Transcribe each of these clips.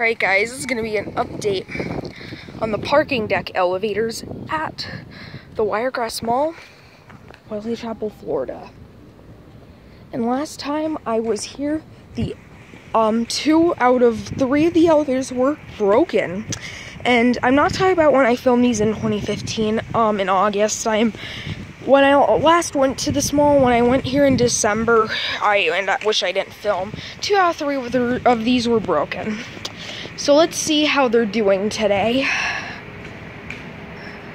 Alright guys, this is going to be an update on the parking deck elevators at the Wiregrass Mall, Wesley Chapel, Florida. And last time I was here, the um two out of three of the elevators were broken. And I'm not talking about when I filmed these in 2015, um in August. I'm when I last went to this mall, when I went here in December, I and I wish I didn't film. Two out of three of, the, of these were broken. So let's see how they're doing today.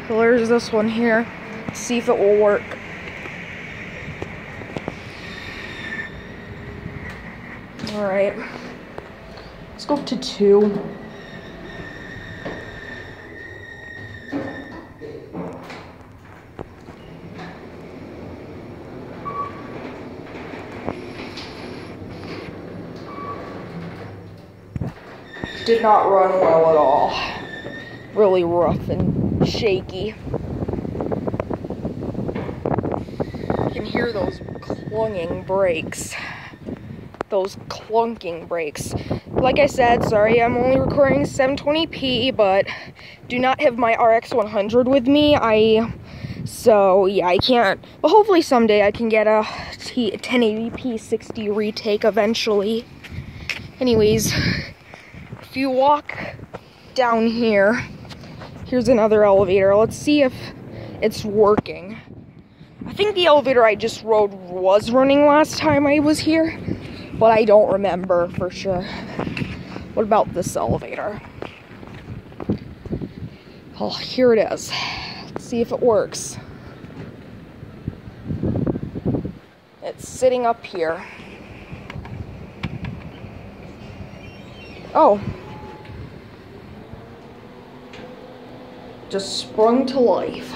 There's this one here. Let's see if it will work. Alright. Let's go up to two. Did not run well at all. Really rough and shaky. You can hear those clunging brakes. Those clunking brakes. Like I said, sorry, I'm only recording 720p, but do not have my RX 100 with me. I so yeah, I can't. But hopefully someday I can get a 1080p 60 retake eventually. Anyways, if you walk down here, here's another elevator. Let's see if it's working. I think the elevator I just rode was running last time I was here, but I don't remember for sure. What about this elevator? Oh, here it is. Let's see if it works. It's sitting up here. Oh, just sprung to life.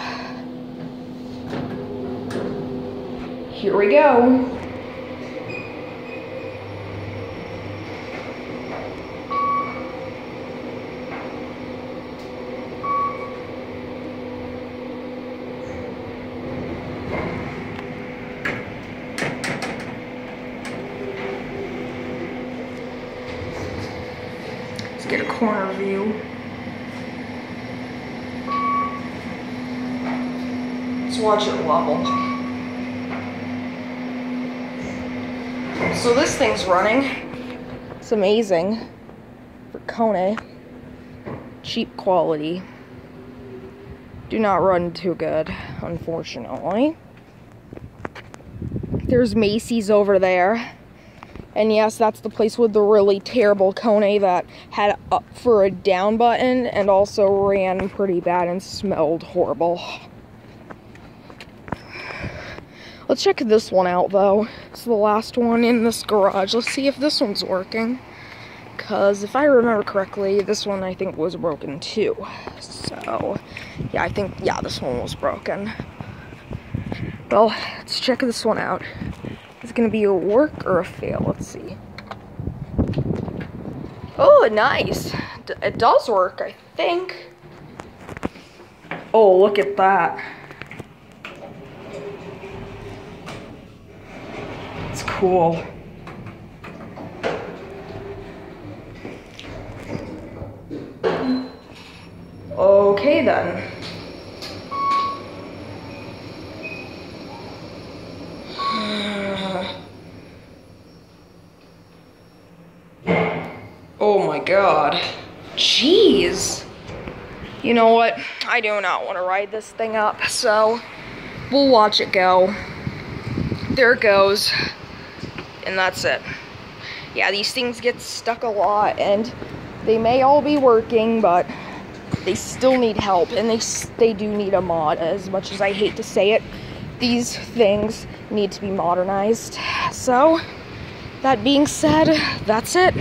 Here we go. Let's get a corner view. Watch it wobble. So this thing's running. It's amazing for Kone. Cheap quality. Do not run too good, unfortunately. There's Macy's over there. And yes, that's the place with the really terrible Kone that had up for a down button and also ran pretty bad and smelled horrible. Let's check this one out though. It's the last one in this garage. Let's see if this one's working. Because if I remember correctly, this one I think was broken too. So, yeah, I think, yeah, this one was broken. Well, let's check this one out. Is it going to be a work or a fail? Let's see. Oh, nice. It does work, I think. Oh, look at that. Cool. Okay then. oh my god. Jeez. You know what? I do not want to ride this thing up, so we'll watch it go. There it goes and that's it. Yeah, these things get stuck a lot, and they may all be working, but they still need help, and they they do need a mod. As much as I hate to say it, these things need to be modernized. So, that being said, that's it.